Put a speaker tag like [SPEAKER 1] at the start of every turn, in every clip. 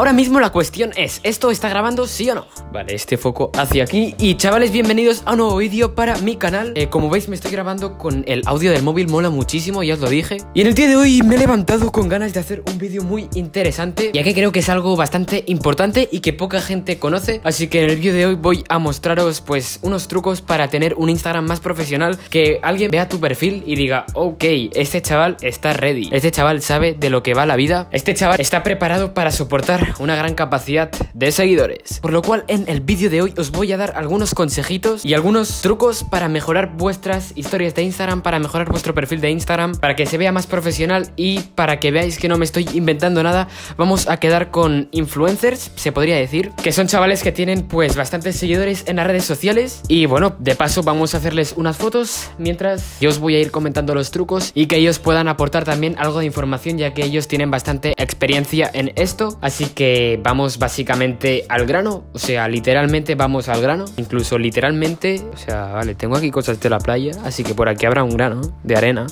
[SPEAKER 1] Ahora mismo la cuestión es, ¿esto está grabando sí o no? Vale, este foco hacia aquí. Y chavales, bienvenidos a un nuevo vídeo para mi canal. Eh, Como veis me estoy grabando con el audio del móvil, mola muchísimo, ya os lo dije. Y en el día de hoy me he levantado con ganas de hacer un vídeo muy interesante Ya que creo que es algo bastante importante y que poca gente conoce. Así que en el vídeo de hoy voy a mostraros pues unos trucos para tener un Instagram más profesional Que alguien vea tu perfil y diga, ok, este chaval está ready. Este chaval sabe de lo que va la vida. Este chaval está preparado para soportar una gran capacidad de seguidores. Por lo cual en el vídeo de hoy os voy a dar algunos consejitos y algunos trucos para mejorar vuestras historias de Instagram Para mejorar vuestro perfil de Instagram Para que se vea más profesional y para que veáis que no me estoy inventando nada Vamos a quedar con influencers, se podría decir Que son chavales que tienen pues bastantes seguidores en las redes sociales. Y bueno, de paso vamos a hacerles unas fotos Mientras yo os voy a ir comentando los trucos Y que ellos puedan aportar también algo de información Ya que ellos tienen bastante experiencia en esto. Así que vamos básicamente al grano O sea, literalmente vamos al grano Incluso literalmente, o sea, vale, tengo aquí cosas de la playa Así que por aquí habrá un grano de arena.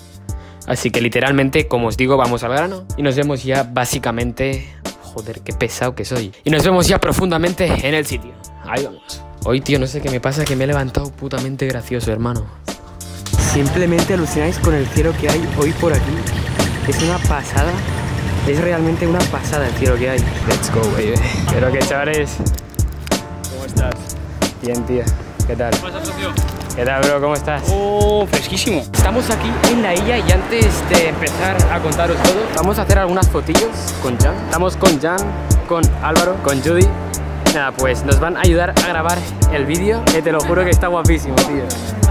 [SPEAKER 1] Así que literalmente, como os digo, vamos al grano Y nos vemos ya básicamente... Joder, qué pesado que soy. Y nos vemos ya profundamente en el sitio. Ahí vamos. Hoy, tío, no sé qué me pasa Que me he levantado putamente gracioso, hermano. Simplemente alucináis con el cielo que hay hoy por aquí. Es una pasada es realmente una pasada el cielo que hay. Let's go, baby. Pero que chavales.
[SPEAKER 2] ¿Cómo estás?
[SPEAKER 1] Bien, tío. ¿Qué tal?
[SPEAKER 2] ¿Qué pasa, socio?
[SPEAKER 1] ¿Qué tal, bro? ¿Cómo estás?
[SPEAKER 2] Oh, fresquísimo.
[SPEAKER 1] Estamos aquí en la isla y antes de empezar a contaros todo, vamos a hacer algunas fotillos con Jan. Estamos con Jan, con Álvaro, con Judy. Nada, pues nos van a ayudar a grabar el vídeo, que te lo juro que está guapísimo, tío.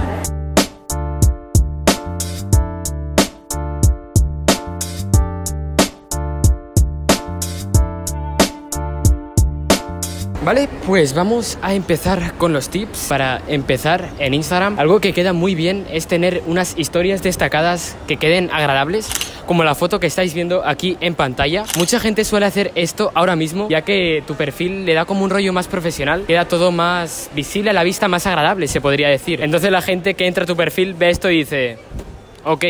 [SPEAKER 1] Vale, pues vamos a empezar con los tips para empezar en Instagram. Algo que queda muy bien es tener unas historias destacadas que queden agradables, como la foto que estáis viendo aquí en pantalla. Mucha gente suele hacer esto ahora mismo, ya que tu perfil le da como un rollo más profesional, queda todo más visible a la vista, más agradable, se podría decir. Entonces la gente que entra a tu perfil ve esto y dice, ok,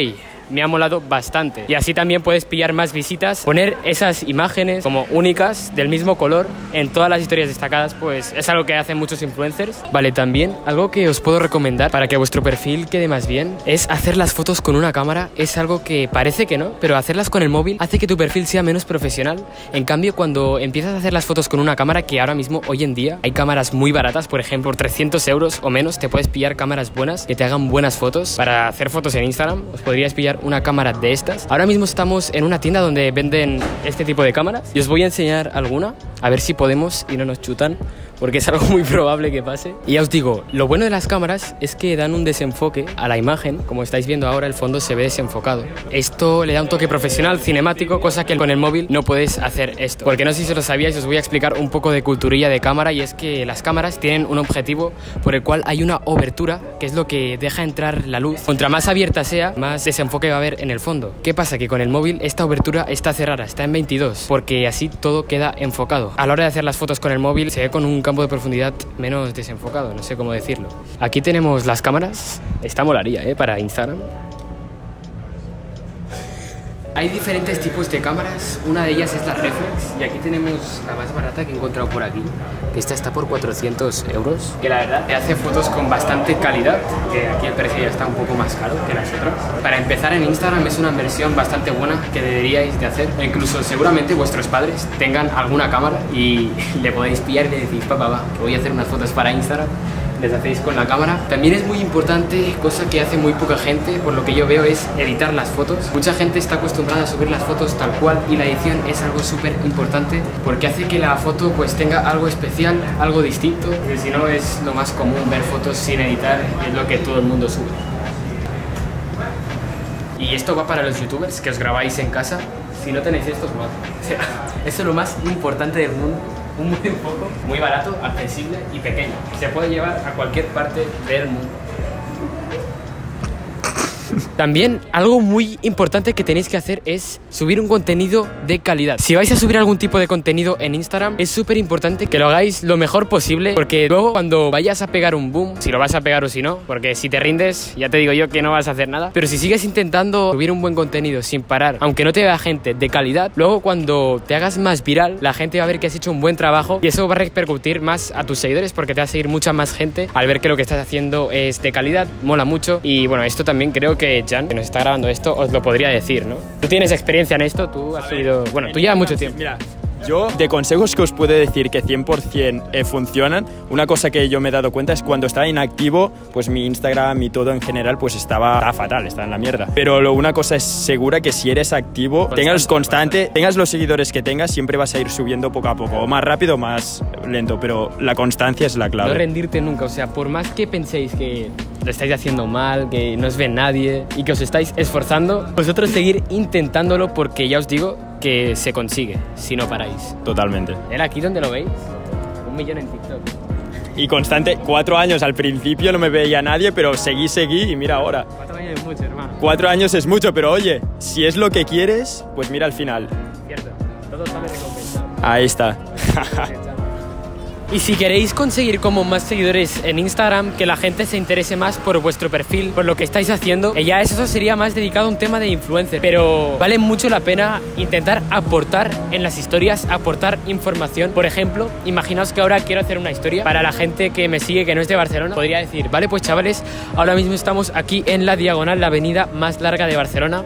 [SPEAKER 1] me ha molado bastante. Y así también puedes pillar más visitas. Poner esas imágenes como únicas, del mismo color, en todas las historias destacadas, pues es algo que hacen muchos influencers. Vale, también algo que os puedo recomendar para que vuestro perfil quede más bien es hacer las fotos con una cámara. Es algo que parece que no, pero hacerlas con el móvil hace que tu perfil sea menos profesional. En cambio, cuando empiezas a hacer las fotos con una cámara, que ahora mismo, hoy en día, hay cámaras muy baratas, por ejemplo, por 300 euros o menos, te puedes pillar cámaras buenas que te hagan buenas fotos. Para hacer fotos en Instagram, os podríais pillar una cámara de estas. Ahora mismo estamos en una tienda donde venden este tipo de cámaras y os voy a enseñar alguna, a ver si podemos y no nos chutan, porque es algo muy probable que pase. Y ya os digo, lo bueno de las cámaras es que dan un desenfoque a la imagen, como estáis viendo ahora el fondo se ve desenfocado. Esto le da un toque profesional, cinemático, cosa que con el móvil no puedes hacer esto. Porque no sé si lo sabíais, os voy a explicar un poco de culturilla de cámara y es que las cámaras tienen un objetivo por el cual hay una obertura, que es lo que deja entrar la luz. Contra más abierta sea, más desenfoque va a haber en el fondo. ¿Qué pasa? Que con el móvil esta obertura está cerrada, está en 22, porque así todo queda enfocado. A la hora de hacer las fotos con el móvil se ve con un campo de profundidad menos desenfocado, no sé cómo decirlo. Aquí tenemos las cámaras, esta molaría, ¿eh? Para Instagram. Hay diferentes tipos de cámaras, una de ellas es la reflex y aquí tenemos la más barata que he encontrado por aquí, esta está por 400 euros, que la verdad te hace fotos con bastante calidad, que aquí el precio ya está un poco más caro que las otras. Para empezar en Instagram es una inversión bastante buena que deberíais de hacer, e incluso seguramente vuestros padres tengan alguna cámara y le podéis pillar y le decís, papá, va, que voy a hacer unas fotos para Instagram les hacéis con la cámara. También es muy importante, cosa que hace muy poca gente, por lo que yo veo, es editar las fotos. Mucha gente está acostumbrada a subir las fotos tal cual y la edición es algo súper importante porque hace que la foto pues tenga algo especial, algo distinto, porque si no es lo más común ver fotos sin editar es lo que todo el mundo sube. Y esto va para los youtubers que os grabáis en casa. Si no tenéis esto, es. O sea, esto es lo más importante del mundo un muy poco, muy barato, accesible y pequeño. Se puede llevar a cualquier parte del mundo. También algo muy importante que tenéis que hacer es subir un contenido de calidad. Si vais a subir algún tipo de contenido en Instagram, es súper importante que lo hagáis lo mejor posible, porque luego cuando vayas a pegar un boom, si lo vas a pegar o si no, porque si te rindes, ya te digo yo que no vas a hacer nada, pero si sigues intentando subir un buen contenido sin parar, aunque no te vea gente de calidad, luego cuando te hagas más viral, la gente va a ver que has hecho un buen trabajo y eso va a repercutir más a tus seguidores porque te va a seguir mucha más gente al ver que lo que estás haciendo es de calidad, mola mucho y bueno, esto también creo que Que nos está grabando esto, os lo podría decir, ¿no? Tú tienes experiencia en esto, tú has subido, bueno, tú llevas mucho tiempo.
[SPEAKER 2] Mira, yo de consejos que os puedo decir que 100% eh, funcionan, una cosa que yo me he dado cuenta es cuando estaba inactivo, pues mi Instagram y todo en general pues estaba, estaba fatal, estaba en la mierda. Pero lo, una cosa es segura que si eres activo, tengas constante, tengas los seguidores que tengas, siempre vas a ir subiendo poco a poco, o más rápido o más lento, pero la constancia es la
[SPEAKER 1] No
[SPEAKER 2] clave.
[SPEAKER 1] rendirte nunca, o sea, por más que penséis que lo estáis haciendo mal, que no os ve nadie y que os estáis esforzando, vosotros seguir intentándolo porque ya os digo que se consigue si no paráis.
[SPEAKER 2] Totalmente.
[SPEAKER 1] Era aquí donde lo veis, un millón en TikTok.
[SPEAKER 2] Y constante, cuatro años al principio no me veía nadie, pero seguí, seguí y mira ahora.
[SPEAKER 1] Cuatro años es mucho, hermano.
[SPEAKER 2] Cuatro años es mucho, pero oye, si es lo que quieres, pues mira al final.
[SPEAKER 1] Cierto, todo sale recompensado.
[SPEAKER 2] Ahí está.
[SPEAKER 1] Y si queréis conseguir como más seguidores en Instagram, que la gente se interese más por vuestro perfil, por lo que estáis haciendo, ya eso sería más dedicado a un tema de influencer. Pero vale mucho la pena intentar aportar en las historias, aportar información. Por ejemplo, imaginaos que ahora quiero hacer una historia para la gente que me sigue que no es de Barcelona. Podría decir, vale, pues chavales, ahora mismo estamos aquí en la diagonal, la avenida más larga de Barcelona.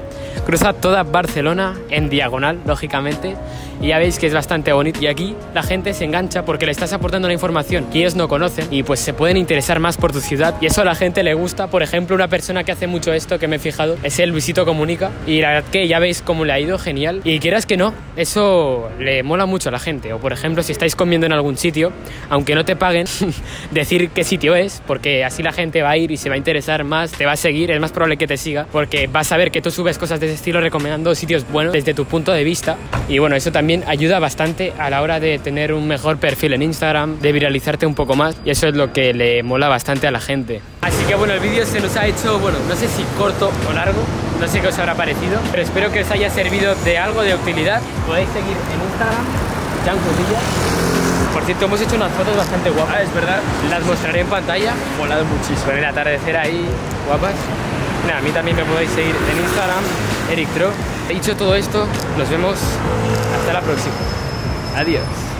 [SPEAKER 1] Cruza toda Barcelona en diagonal, lógicamente. Y ya veis que es bastante bonito. Y aquí la gente se engancha porque le estás aportando una información que ellos no conocen y pues se pueden interesar más por tu ciudad. Y eso a la gente le gusta. Por ejemplo, una persona que hace mucho esto, que me he fijado, es el Luisito Comunica. Y la verdad que ya veis cómo le ha ido, genial. Y quieras que no, eso le mola mucho a la gente. O por ejemplo, si estáis comiendo en algún sitio, aunque no te paguen, decir qué sitio es, porque así la gente va a ir y se va a interesar más, te va a seguir, es más probable que te siga, porque vas a ver que tú subes cosas de ese estilo recomendando sitios buenos desde tu punto de vista. Y bueno, eso también ayuda bastante a la hora de tener un mejor perfil en Instagram, de viralizarte un poco más, y eso es lo que le mola bastante a la gente. Así que bueno, el vídeo se nos ha hecho, bueno, no sé si corto o largo, no sé qué os habrá parecido, pero espero que os haya servido de algo de utilidad. Podéis seguir en Instagram, Jan. Por cierto, hemos hecho unas fotos bastante guapas.
[SPEAKER 2] Ah, es verdad.
[SPEAKER 1] Las mostraré en pantalla.
[SPEAKER 2] Molado muchísimo.
[SPEAKER 1] El atardecer ahí, guapas. Nada, a mí también me podéis seguir en Instagram, Eric Tro. Dicho todo esto, nos vemos hasta la próxima. Adiós.